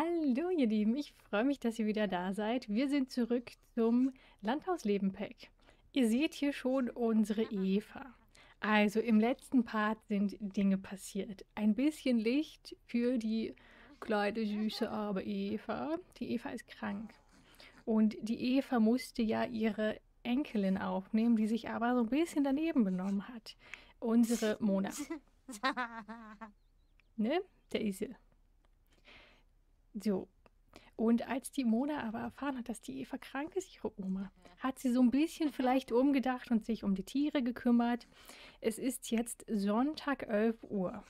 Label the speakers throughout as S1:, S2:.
S1: Hallo, ihr Lieben, ich freue mich, dass ihr wieder da seid. Wir sind zurück zum Landhausleben-Pack. Ihr seht hier schon unsere Eva. Also im letzten Part sind Dinge passiert. Ein bisschen Licht für die kleine, süße, arme Eva. Die Eva ist krank. Und die Eva musste ja ihre Enkelin aufnehmen, die sich aber so ein bisschen daneben benommen hat. Unsere Mona. Ne? Der ist sie. So. Und als die Mona aber erfahren hat, dass die Eva krank ist, ihre Oma, hat sie so ein bisschen vielleicht umgedacht und sich um die Tiere gekümmert. Es ist jetzt Sonntag 11 Uhr.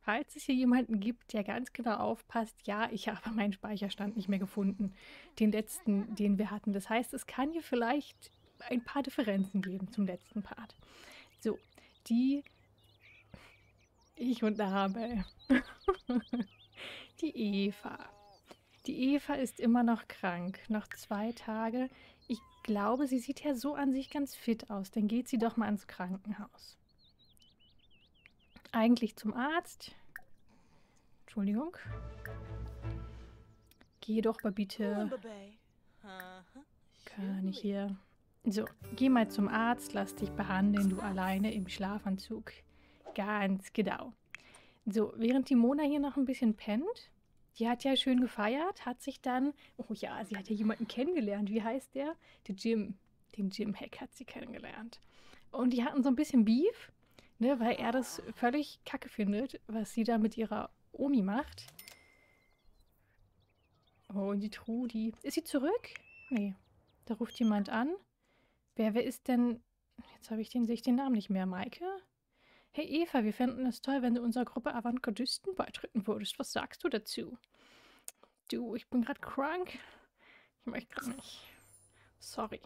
S1: Falls es hier jemanden gibt, der ganz genau aufpasst, ja, ich habe meinen Speicherstand nicht mehr gefunden. Den letzten, den wir hatten. Das heißt, es kann hier vielleicht ein paar Differenzen geben zum letzten Part. So, die. Ich und Name. die Eva. Die Eva ist immer noch krank. Noch zwei Tage. Ich glaube, sie sieht ja so an sich ganz fit aus. Dann geht sie doch mal ins Krankenhaus. Eigentlich zum Arzt. Entschuldigung. Geh doch mal bitte. Kann ich hier. So, geh mal zum Arzt, lass dich behandeln, du alleine im Schlafanzug. Ganz genau. So, während die Mona hier noch ein bisschen pennt, die hat ja schön gefeiert, hat sich dann, oh ja, sie hat ja jemanden kennengelernt. Wie heißt der? Der Jim. Den Jim Hack hat sie kennengelernt. Und die hatten so ein bisschen Beef, ne, weil er das völlig kacke findet, was sie da mit ihrer Omi macht. Oh, und die Trudi. Ist sie zurück? Nee. Da ruft jemand an. Wer, wer ist denn. Jetzt habe ich den, sehe ich den Namen nicht mehr. Maike? Hey Eva, wir fänden es toll, wenn du unserer Gruppe Avantgardisten beitreten würdest. Was sagst du dazu? Du, ich bin gerade krank. Ich möchte gerade nicht. Sorry.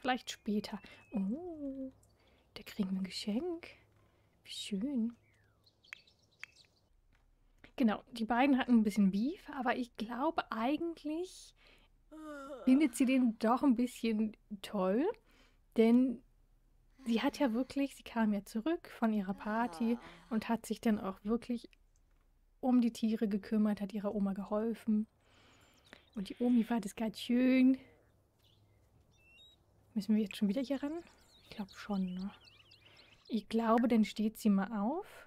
S1: Vielleicht später. Oh, da kriegen wir ein Geschenk. Wie schön. Genau, die beiden hatten ein bisschen Beef, aber ich glaube eigentlich findet sie den doch ein bisschen toll, denn sie hat ja wirklich, sie kam ja zurück von ihrer Party und hat sich dann auch wirklich um die Tiere gekümmert, hat ihrer Oma geholfen. Und die Omi war das ganz schön. Müssen wir jetzt schon wieder hier ran? Ich glaube schon, ne? Ich glaube, dann steht sie mal auf.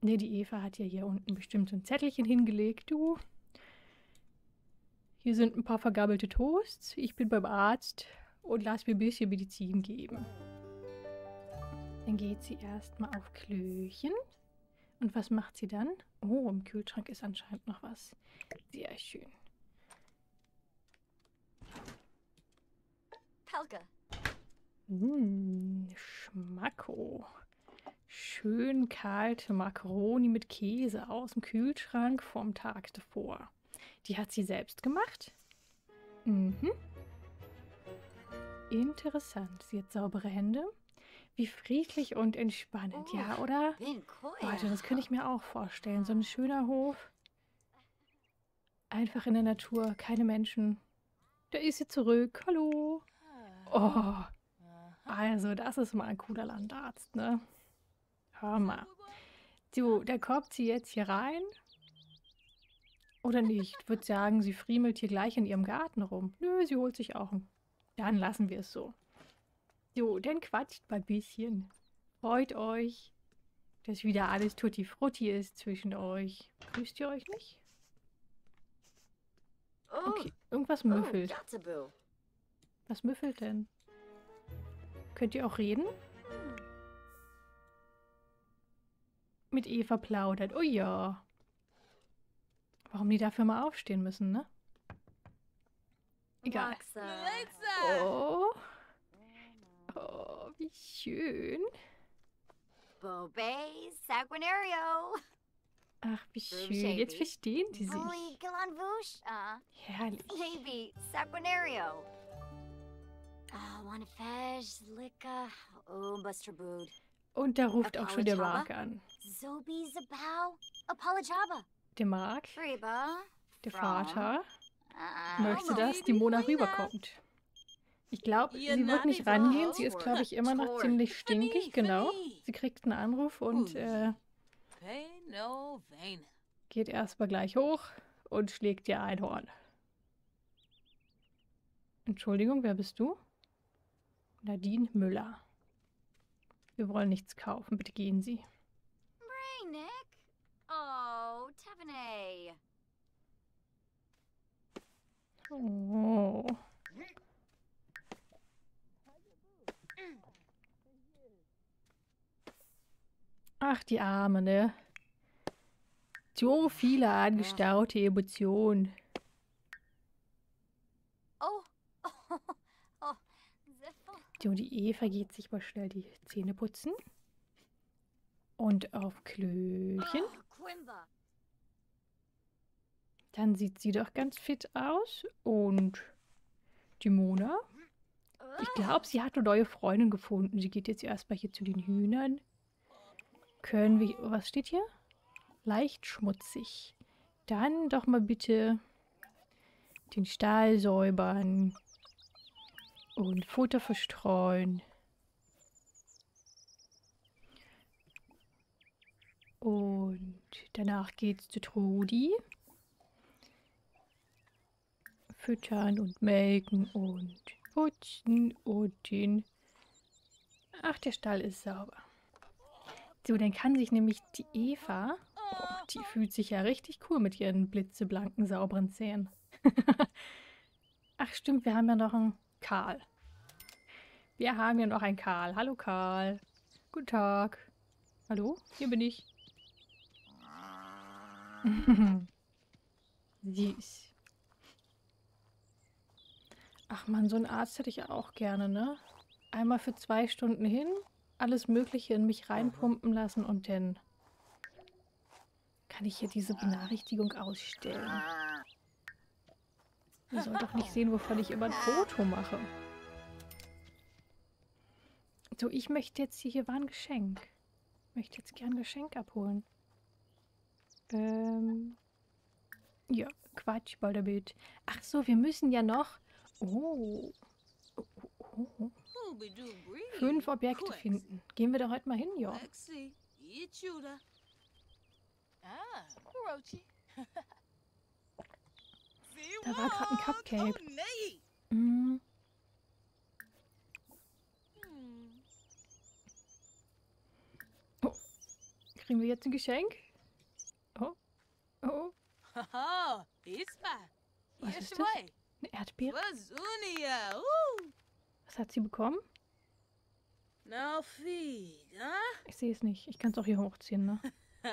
S1: Ne, die Eva hat ja hier unten bestimmt so ein Zettelchen hingelegt. Du. Hier sind ein paar vergabelte Toasts. Ich bin beim Arzt und lass mir ein bisschen Medizin geben. Dann geht sie erstmal auf Klöchen. Und was macht sie dann? Oh, im Kühlschrank ist anscheinend noch was. Sehr schön.
S2: Helga.
S1: Mmh, Schmacko. Schön kalte Macaroni mit Käse aus dem Kühlschrank vom Tag davor. Die hat sie selbst gemacht? Mhm. Interessant. Sie hat saubere Hände. Wie friedlich und entspannend, ja, oder? Leute, das könnte ich mir auch vorstellen. So ein schöner Hof. Einfach in der Natur, keine Menschen. Da ist sie zurück. Hallo. Oh. Also, das ist mal ein cooler Landarzt, ne? Hör mal. Du, da kommt sie jetzt hier rein. Oder nicht? Ich würde sagen, sie friemelt hier gleich in ihrem Garten rum. Nö, sie holt sich auch einen. Dann lassen wir es so. So, dann quatscht mal ein bisschen. Freut euch, dass wieder alles tutti frutti ist zwischen euch. Grüßt ihr euch nicht? Okay, irgendwas müffelt. Was müffelt denn? Könnt ihr auch reden? Mit Eva plaudert. Oh ja. Warum die dafür mal aufstehen müssen, ne? Egal. Oh. Oh, wie schön.
S2: Bobe Sanguinario.
S1: Ach, wie schön. Jetzt verstehen die sich.
S2: Uh,
S1: Herrlich.
S2: maybe Sanguinario. Ah, Oh.
S1: Und da ruft auch schon der Mark an. Der Mark, der Vater, möchte, dass die Mona rüberkommt. Ich glaube, sie wird nicht rangehen. Sie ist, glaube ich, immer noch ziemlich stinkig. Genau. Sie kriegt einen Anruf und äh, geht erstmal gleich hoch und schlägt dir ein Horn. Entschuldigung, wer bist du? Nadine Müller. Wir wollen nichts kaufen, bitte gehen Sie.
S2: Hey, Nick. Oh, Tevene.
S1: Oh. Ach, die Arme, ne? So viele angestaute Emotionen.
S2: Oh, oh, oh.
S1: So, die Eva geht sich mal schnell die Zähne putzen. Und auf Klöchen. Dann sieht sie doch ganz fit aus. Und die Mona? Ich glaube, sie hat eine neue Freundin gefunden. Sie geht jetzt erstmal hier zu den Hühnern. Können wir... Was steht hier? Leicht schmutzig. Dann doch mal bitte den Stall säubern. Und Futter verstreuen. Und danach geht's zu Trudi. Füttern und melken und putzen und den... Ach, der Stall ist sauber. So, dann kann sich nämlich die Eva... Oh, die fühlt sich ja richtig cool mit ihren blitzeblanken, sauberen Zähnen. Ach stimmt, wir haben ja noch einen Karl. Wir haben ja noch einen Karl. Hallo Karl. Guten Tag. Hallo, hier bin ich. Süß. Ach man, so einen Arzt hätte ich ja auch gerne, ne? Einmal für zwei Stunden hin, alles Mögliche in mich reinpumpen lassen und dann kann ich hier diese Benachrichtigung ausstellen. Ihr sollt doch nicht sehen, wovon ich immer ein Foto mache. So, ich möchte jetzt hier, hier war ein Geschenk. Ich möchte jetzt gern ein Geschenk abholen. Ähm. Ja, Quatsch, bald damit. Ach so, wir müssen ja noch. Oh. Oh, oh, oh. Fünf Objekte finden. Gehen wir da heute mal hin, ja.
S3: Ah.
S1: Da war gerade ein Cupcake.
S3: Oh.
S1: Mm,
S3: Hm.
S1: kriegen wir jetzt ein Geschenk? Oh. Oh. Was ist das? Eine Erdbeere?
S3: Uh.
S1: Was hat sie bekommen?
S3: Now feed, huh?
S1: Ich sehe es nicht. Ich kann es auch hier hochziehen, ne?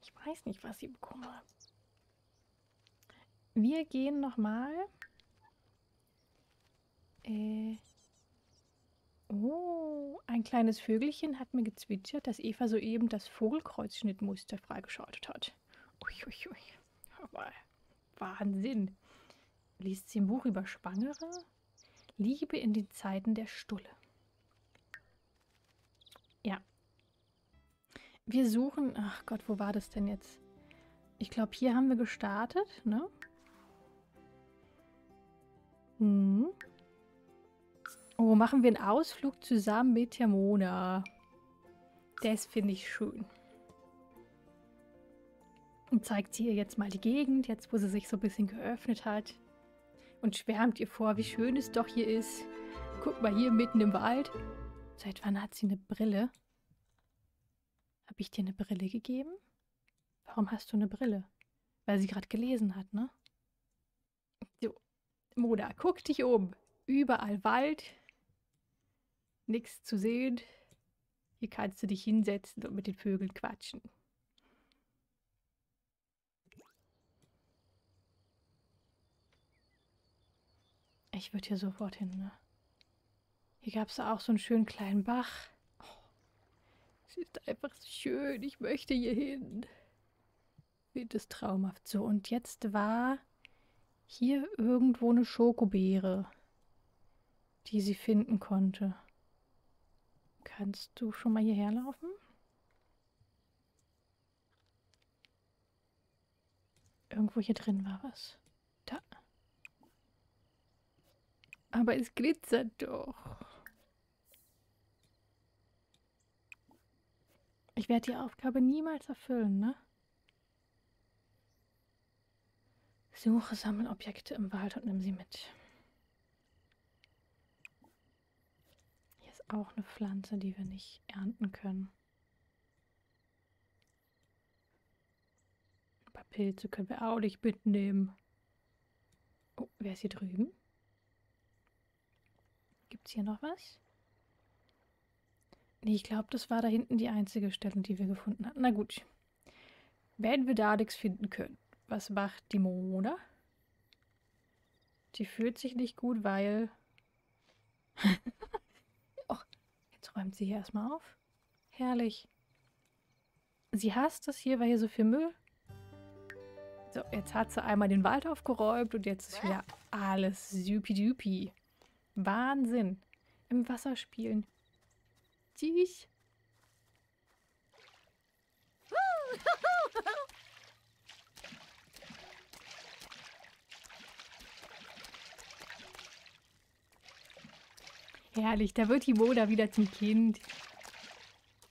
S1: Ich weiß nicht, was sie bekommen hat. Wir gehen nochmal. Äh. Oh, ein kleines Vögelchen hat mir gezwitschert, dass Eva soeben das Vogelkreuzschnittmuster freigeschaltet hat. Uiuiui. Aber Wahnsinn. Liest sie ein Buch über Schwangere? Liebe in den Zeiten der Stulle. Ja. Wir suchen. Ach Gott, wo war das denn jetzt? Ich glaube, hier haben wir gestartet, ne? Hm. Oh, machen wir einen Ausflug zusammen mit der Mona. Das finde ich schön. Und zeigt sie ihr jetzt mal die Gegend, jetzt wo sie sich so ein bisschen geöffnet hat. Und schwärmt ihr vor, wie schön es doch hier ist. Guck mal hier mitten im Wald. Seit wann hat sie eine Brille? Habe ich dir eine Brille gegeben? Warum hast du eine Brille? Weil sie gerade gelesen hat, ne? So, Mona, guck dich um. Überall Wald. Nichts zu sehen. Hier kannst du dich hinsetzen und mit den Vögeln quatschen. Ich würde hier sofort hin, ne? Hier gab es auch so einen schönen kleinen Bach. Oh, es ist einfach so schön. Ich möchte hier hin. Finde es traumhaft. So, und jetzt war hier irgendwo eine Schokobeere, die sie finden konnte. Kannst du schon mal hierher laufen? Irgendwo hier drin war was. Da. Aber es glitzert doch. Ich werde die Aufgabe niemals erfüllen, ne? Suche Sammelobjekte im Wald und nimm sie mit. Hier ist auch eine Pflanze, die wir nicht ernten können. Ein paar Pilze können wir auch nicht mitnehmen. Oh, wer ist hier drüben? Gibt es hier noch was? Nee, ich glaube, das war da hinten die einzige Stelle, die wir gefunden hatten. Na gut. Wenn wir da nichts finden können, was macht die Mona? Die fühlt sich nicht gut, weil... oh, jetzt räumt sie hier erstmal auf. Herrlich. Sie hasst das hier, weil hier so viel Müll. So, jetzt hat sie einmal den Wald aufgeräumt und jetzt ist wieder alles supi-dupi. Wahnsinn. Im Wasser spielen. Süß. Herrlich, da wird die Moda wieder zum Kind.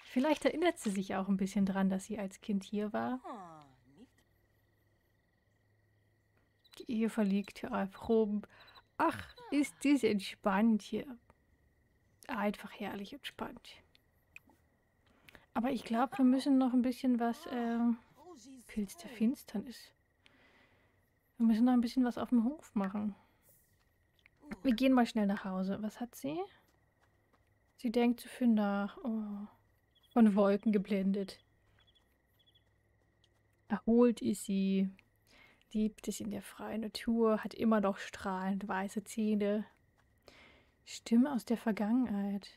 S1: Vielleicht erinnert sie sich auch ein bisschen dran, dass sie als Kind hier war.
S3: Ah.
S1: Die Eva liegt hier einfach rum. Ach, ist dies entspannt hier. Einfach herrlich entspannt. Aber ich glaube, wir müssen noch ein bisschen was, äh, Pilz der Finsternis. Wir müssen noch ein bisschen was auf dem Hof machen. Wir gehen mal schnell nach Hause. Was hat sie? Sie denkt zu viel nach. Oh. Von Wolken geblendet. Erholt ist sie. Liebt es in der freien Natur. Hat immer noch strahlend weiße Zähne. Stimme aus der Vergangenheit.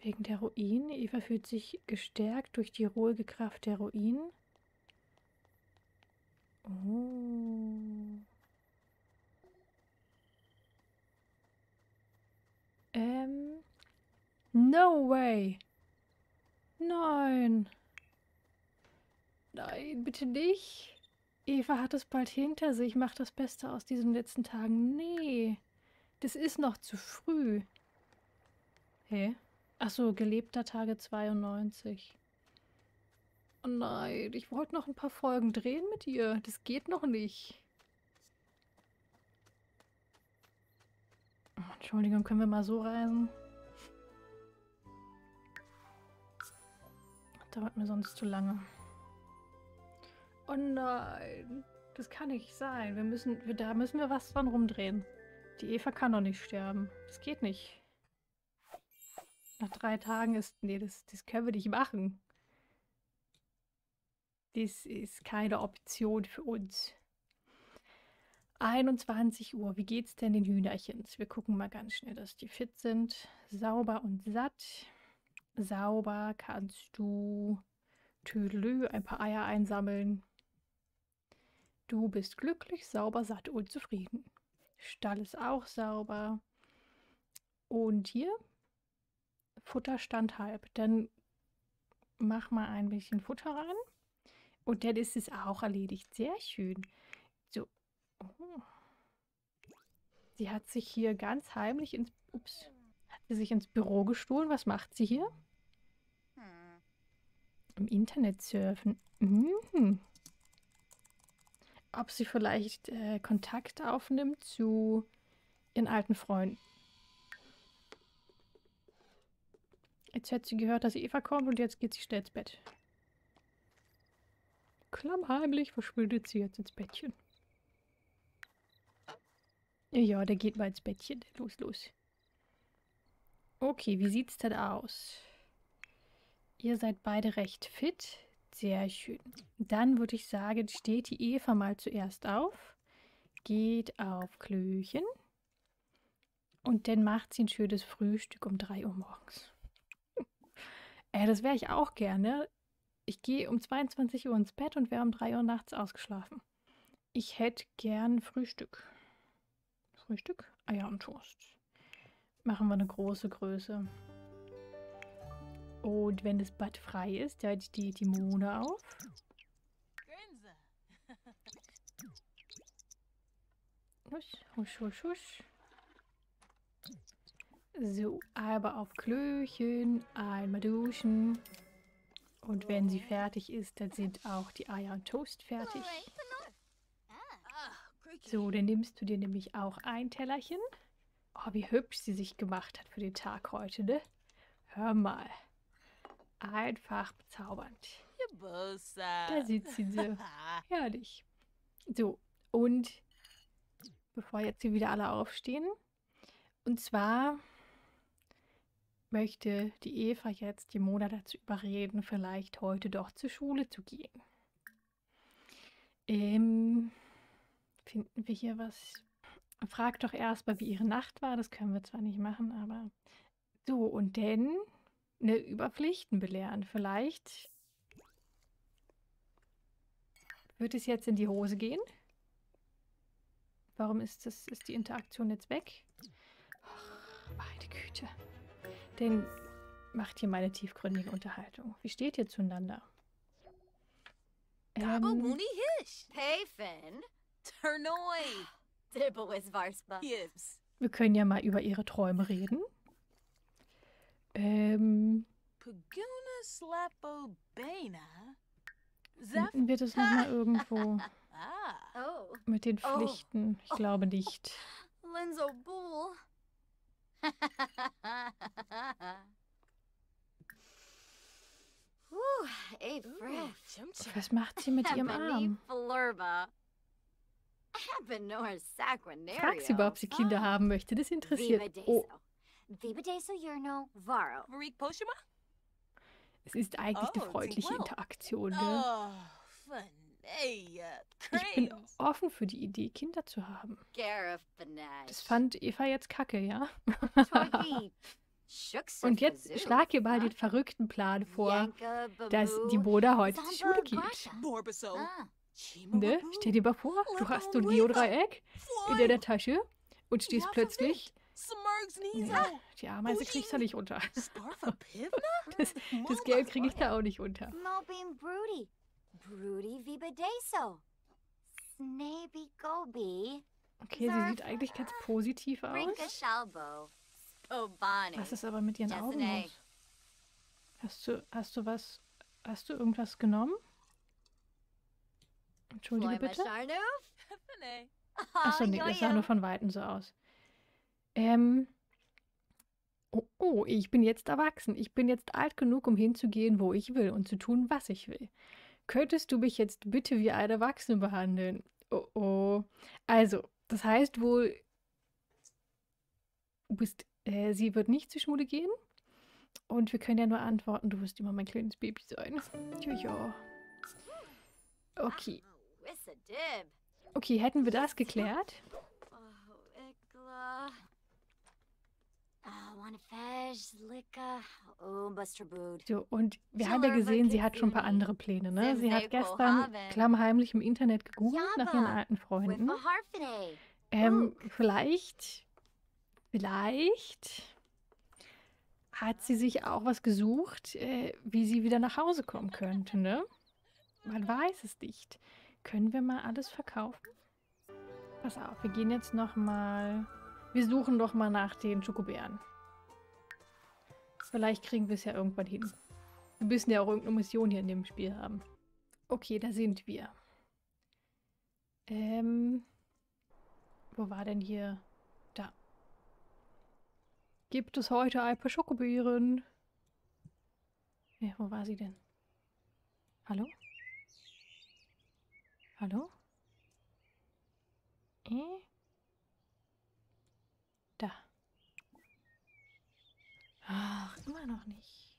S1: Wegen der Ruinen. Eva fühlt sich gestärkt durch die ruhige Kraft der Ruinen. Oh. Ähm. No way. Nein. Nein, bitte nicht. Eva hat es bald hinter sich, macht das Beste aus diesen letzten Tagen. Nee, das ist noch zu früh. Hä? Ach so, gelebter Tage 92. Oh nein, ich wollte noch ein paar Folgen drehen mit ihr. Das geht noch nicht. Oh, Entschuldigung, können wir mal so reisen? Dauert mir sonst zu lange. Oh nein, das kann nicht sein. Wir müssen, wir, da müssen wir was dran rumdrehen. Die Eva kann doch nicht sterben. Das geht nicht. Nach drei Tagen ist, nee, das, das können wir nicht machen. Das ist keine Option für uns. 21 Uhr. Wie geht's denn den Hühnerchens? Wir gucken mal ganz schnell, dass die fit sind. Sauber und satt. Sauber kannst du Tüdelü ein paar Eier einsammeln. Du bist glücklich, sauber, satt und zufrieden. Stall ist auch sauber. Und hier Futterstand halb. Dann mach mal ein bisschen Futter rein. Und dann ist es auch erledigt. Sehr schön. So. Oh. Sie hat sich hier ganz heimlich ins. Ups. Hat sie sich ins Büro gestohlen? Was macht sie hier?
S2: Hmm.
S1: Im Internet surfen. Mhm. Ob sie vielleicht äh, Kontakt aufnimmt zu ihren alten Freunden. Jetzt hat sie gehört, dass Eva kommt und jetzt geht sie schnell ins Bett. Klammheimlich verschwindet sie jetzt ins Bettchen. Ja, der geht mal ins Bettchen. Los, los. Okay, wie sieht's denn aus? Ihr seid beide recht fit. Sehr schön. Dann würde ich sagen, steht die Eva mal zuerst auf, geht auf Klöchen und dann macht sie ein schönes Frühstück um 3 Uhr morgens. äh, das wäre ich auch gerne. Ich gehe um 22 Uhr ins Bett und wäre um 3 Uhr nachts ausgeschlafen. Ich hätte gern Frühstück. Frühstück? Eier und Toast. Machen wir eine große Größe. Und wenn das Bad frei ist, da die die Mone auf. Husch, husch, husch, husch. So, aber auf Klöchen, einmal duschen. Und wenn sie fertig ist, dann sind auch die Eier und Toast fertig.
S3: Ah.
S1: So, dann nimmst du dir nämlich auch ein Tellerchen. Oh, wie hübsch sie sich gemacht hat für den Tag heute, ne? Hör mal. Einfach bezaubernd. Da sitzen sie.
S3: Ah,
S1: Herrlich. So, und bevor jetzt hier wieder alle aufstehen, und zwar möchte die Eva jetzt die Mona dazu überreden, vielleicht heute doch zur Schule zu gehen. Ähm, finden wir hier was? Frag doch erstmal, wie ihre Nacht war. Das können wir zwar nicht machen, aber so, und dann eine Überpflichten belehren. Vielleicht wird es jetzt in die Hose gehen? Warum ist, das, ist die Interaktion jetzt weg? Ach, meine Güte. Denn macht hier meine tiefgründige Unterhaltung. Wie steht ihr zueinander? Ähm, wir können ja mal über ihre Träume reden. Ähm,
S3: Paguna Slapo Bena. Zeph.
S1: finden wir das nochmal irgendwo
S3: Ah.
S2: Oh,
S1: mit den
S2: Oh.
S1: Pflichten? Ich glaube nicht.
S2: Linzo Bull.
S1: Was macht sie mit ihrem Arm? Frag sie mal, ob sie Kinder haben möchte. Das interessiert. Oh, Es ist eigentlich eine
S3: Oh,
S1: freundliche
S3: well.
S1: Interaktion, ne?
S3: Oh.
S1: Ich bin offen für die Idee, Kinder zu haben. Das fand Eva jetzt kacke, ja? Und jetzt schlag ihr mal den verrückten Plan vor, dass die. Mona heute zur Schule geht.
S2: Ah,
S1: Ne? Stell dir mal vor, du hast so ein Geodreieck in deiner Tasche und stehst plötzlich. Die Ameise kriegst du nicht unter. Das, das Geld kriege ich da auch nicht unter.
S2: Mobim Broody. Broody Deso. Snaby Gobi.
S1: Okay, sie sieht eigentlich ganz positiv aus. Was ist aber mit ihren Augen los? Hast du, hast du was, hast du irgendwas genommen? Entschuldige bitte. Achso, nee, das sah nur von Weitem so aus. Ähm. Oh, oh, ich bin jetzt erwachsen. Ich bin jetzt alt genug, um hinzugehen, wo ich will und zu tun, was ich will. Könntest du mich jetzt bitte wie eine Erwachsene behandeln? Oh, oh. Also, das heißt wohl, du bist, äh, sie wird nicht zur Schule gehen? Und wir können ja nur antworten, du wirst immer mein kleines Baby sein. Ja. Okay. Okay, hätten wir das geklärt? So, und wir haben ja gesehen, sie hat schon ein paar andere Pläne, ne? Sie hat gestern klammheimlich im Internet gegoogelt nach ihren alten Freunden. Ähm, vielleicht, vielleicht hat sie sich auch was gesucht, äh, wie sie wieder nach Hause kommen könnte, ne? Man weiß es nicht. Können wir mal alles verkaufen? Pass auf, wir gehen jetzt noch mal. Wir suchen doch mal nach den Schokobeeren. Vielleicht kriegen wir es ja irgendwann hin. Wir müssen ja auch irgendeine Mission hier in dem Spiel haben. Okay, da sind wir. Ähm. Wo war denn hier? Da. Gibt es heute ein paar Schokobeeren? Ja, wo war sie denn? Hallo? Hallo? Äh? Da. Ach, immer noch nicht.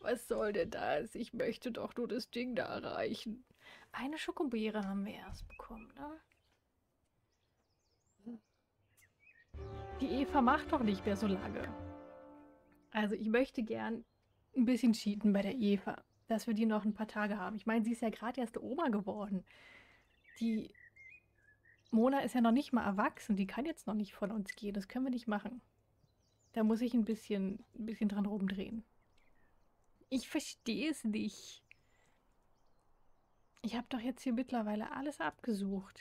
S1: Was soll denn das? Ich möchte doch nur das Ding da erreichen. Eine Schokobeere haben wir erst bekommen, ne? Die Eva macht doch nicht mehr so lange. Also ich möchte gern ein bisschen cheaten bei der Eva, dass wir die noch ein paar Tage haben. Ich meine, sie ist ja gerade erst Oma geworden. Die Mona ist ja noch nicht mal erwachsen, die kann jetzt noch nicht von uns gehen. Das können wir nicht machen. Da muss ich ein bisschen, ein bisschen dran rumdrehen. Ich verstehe es nicht. Ich habe doch jetzt hier mittlerweile alles abgesucht.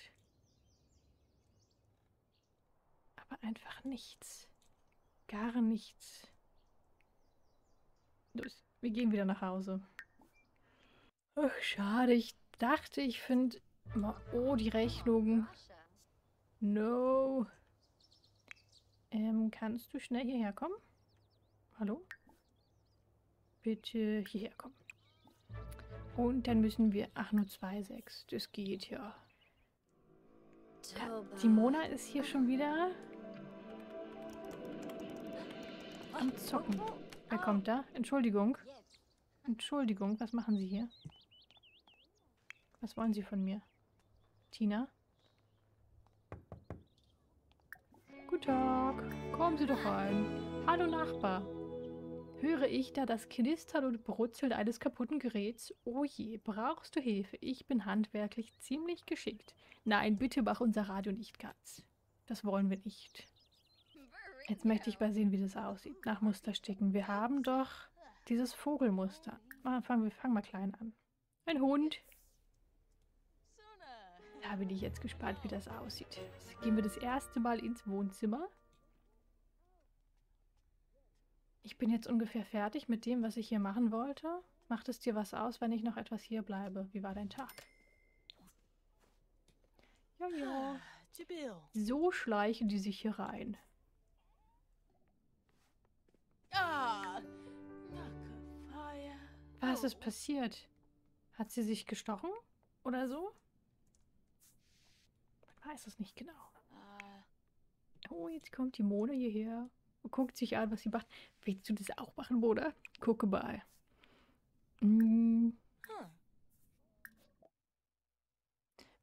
S1: Aber einfach nichts. gar nichts. Los, wir gehen wieder nach Hause. Ach, schade. Ich dachte, ich finde... Oh, die Rechnung. No. Ähm, kannst du schnell hierher kommen? Hallo? Bitte hierher kommen. Und dann müssen wir... Ach, nur 2,6. Das geht ja. Da, die Mona ist hier schon wieder am Zocken. Wer kommt da? Entschuldigung. Entschuldigung, was machen Sie hier? Was wollen Sie von mir? Tina? Guten Tag. Kommen Sie doch rein. Hallo Nachbar. Höre ich da das Knistern und Brutzeln eines kaputten Geräts? Oh je, brauchst du Hilfe? Ich bin handwerklich ziemlich geschickt. Nein, bitte mach unser Radio nicht ganz. Das wollen wir nicht. Jetzt möchte ich mal sehen, wie das aussieht. Nach Muster sticken. Wir haben doch dieses Vogelmuster. Fangen wir fangen mal klein an. Ein Hund. Da bin ich jetzt gespannt, wie das aussieht. Jetzt gehen wir das erste Mal ins Wohnzimmer. Ich bin jetzt ungefähr fertig mit dem, was ich hier machen wollte. Macht es dir was aus, wenn ich noch etwas hier bleibe? Wie war dein Tag? Ja, ja. So schleichen die sich hier rein.
S3: Ah,
S1: Was ist passiert? Hat sie sich gestochen oder so? Weiß es nicht genau. Oh, jetzt kommt die Mona hierher und guckt sich an, was sie macht. Willst du das auch machen, Mona? Gucke mal. Hm,
S3: Huh.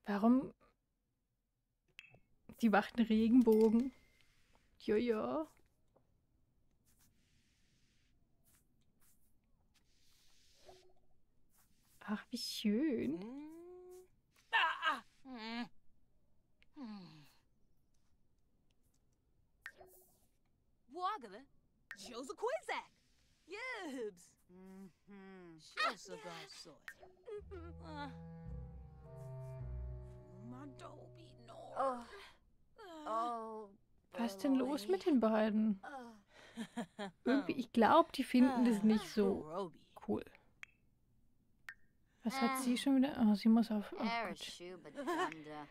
S1: warum? Sie macht einen Regenbogen. Ja, ja. Ach, wie schön.
S3: Mm. Ah, ah. Mm. Hmm. Waggle. Joseph Quizak. Yibs.
S2: Mm-hmm.
S3: Joseph soy. Uh. My Dolby Nor.
S2: Oh, oh.
S1: Was ist denn los mit den beiden?
S2: Oh.
S1: Irgendwie, ich glaube, die finden das nicht so cool. Was hat sie schon wieder? Oh, sie muss auf. Oh Gott.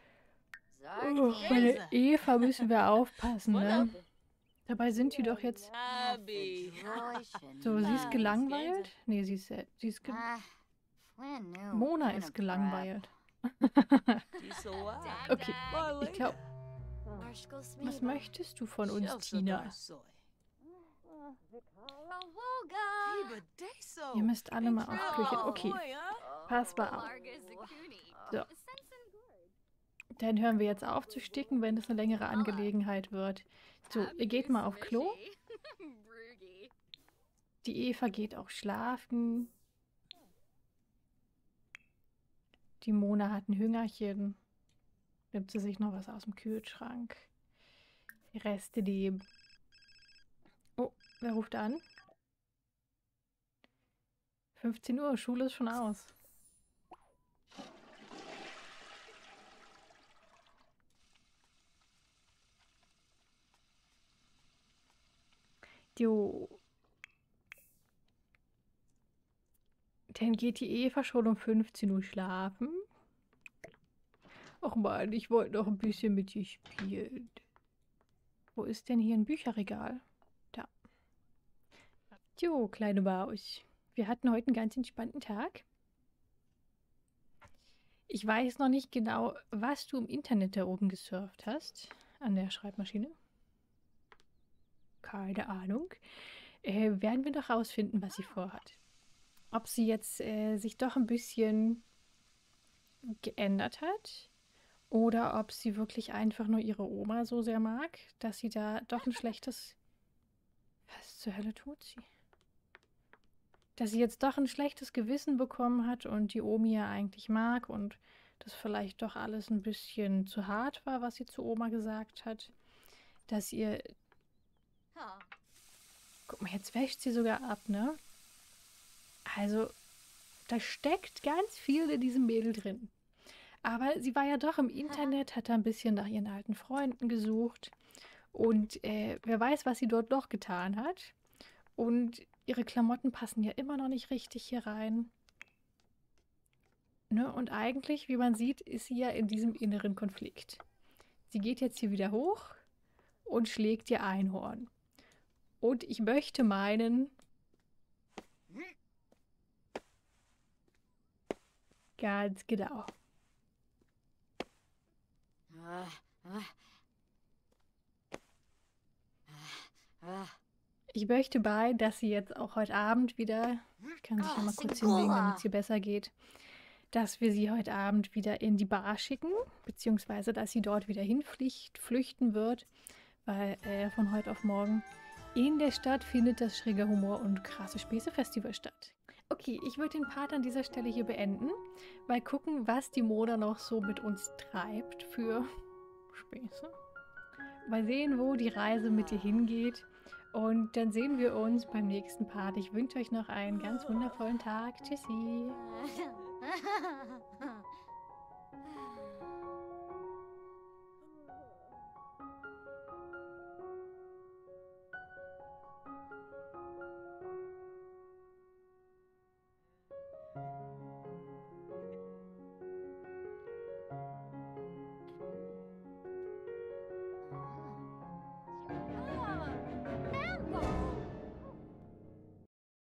S1: Oh, meine Eva müssen wir aufpassen, ne? Dabei sind die doch jetzt. So, sie ist gelangweilt? Nee, sie ist, sie ist ge
S2: Ah.
S1: Mona ist gelangweilt. Okay, ich glaube, was möchtest du von uns, Tina? Ihr müsst alle mal aufküchen. Okay, pass mal auf. So. Dann hören wir jetzt auf zu sticken, wenn es eine längere Angelegenheit wird. So, ihr geht mal auf Klo. Die Eva geht auch schlafen. Die Mona hat ein Hüngerchen. Nimmt sie sich noch was aus dem Kühlschrank. Die Reste leben. Oh, wer ruft an? 15 Uhr, Schule ist schon aus. Jo. Dann geht die Eva schon um 15 Uhr schlafen. Ach man, ich wollte noch ein bisschen mit dir spielen. Wo ist denn hier ein Bücherregal? Da. Jo, kleine Maus. Wir hatten heute einen ganz entspannten Tag. Ich weiß noch nicht genau, was du im Internet da oben gesurft hast. An der Schreibmaschine. Keine Ahnung. Äh, werden wir noch rausfinden, was sie vorhat. Ob sie jetzt äh, sich doch ein bisschen geändert hat oder ob sie wirklich einfach nur ihre Oma so sehr mag, dass sie da doch ein schlechtes. Was zur Hölle tut sie? Dass sie jetzt doch ein schlechtes Gewissen bekommen hat und die Omi ja eigentlich mag und das vielleicht doch alles ein bisschen zu hart war, was sie zu Oma gesagt hat. Dass ihr Guck mal, jetzt wäscht sie sogar ab, ne? Also, da steckt ganz viel in diesem Mädel drin. Aber sie war ja doch im Internet, hat da ein bisschen nach ihren alten Freunden gesucht Und äh, wer weiß, was sie dort noch getan hat. Und ihre Klamotten passen ja immer noch nicht richtig hier rein. Ne? Und eigentlich, wie man sieht, ist sie ja in diesem inneren Konflikt. Sie geht jetzt hier wieder hoch und schlägt ihr Einhorn. Und ich möchte meinen, ganz genau. Ich möchte bei, dass sie jetzt auch heute Abend wieder, ich kann sich noch mal kurz hinlegen, damit es ihr besser geht, dass wir sie heute Abend wieder in die Bar schicken, beziehungsweise dass sie dort wieder hinflicht, flüchten wird, weil äh, von heute auf morgen in der Stadt findet das Schräger Humor und krasse Späße Festival statt. Okay, ich würde den Part an dieser Stelle hier beenden, mal gucken, was die Mona noch so mit uns treibt für Späße. Mal sehen, wo die Reise mit ihr hingeht. Und dann sehen wir uns beim nächsten Part. Ich wünsche euch noch einen ganz wundervollen Tag. Tschüssi.